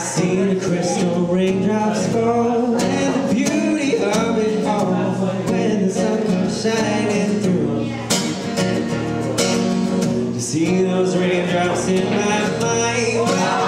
I've the crystal raindrops fall And the beauty of it all. When the sun comes shining through. To see those raindrops in my mind.